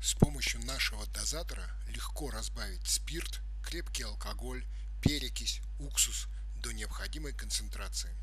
С помощью нашего дозатора легко разбавить спирт, крепкий алкоголь, перекись, уксус до необходимой концентрации.